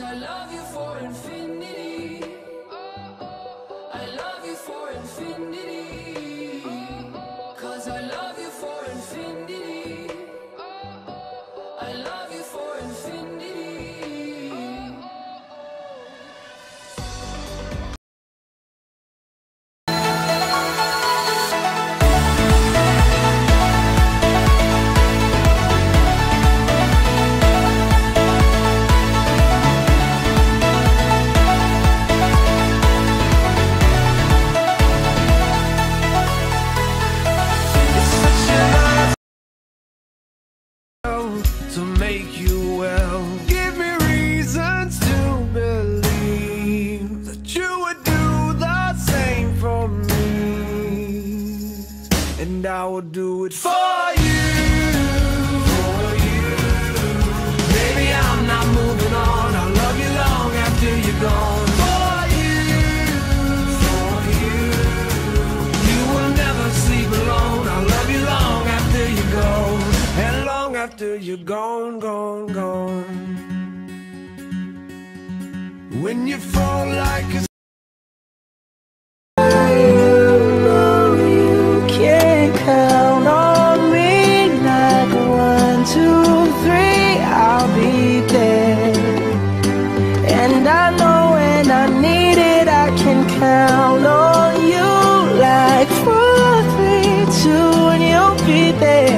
I love you for infinity. I love you for I love you for infinity. Make you well. Give me reasons to believe that you would do the same for me, and I will do it for after you're gone, gone, gone. When you fall like a You can count on me like one, two, three, I'll be there. And I know when I need it, I can count on you like four, three, two, and you'll be there.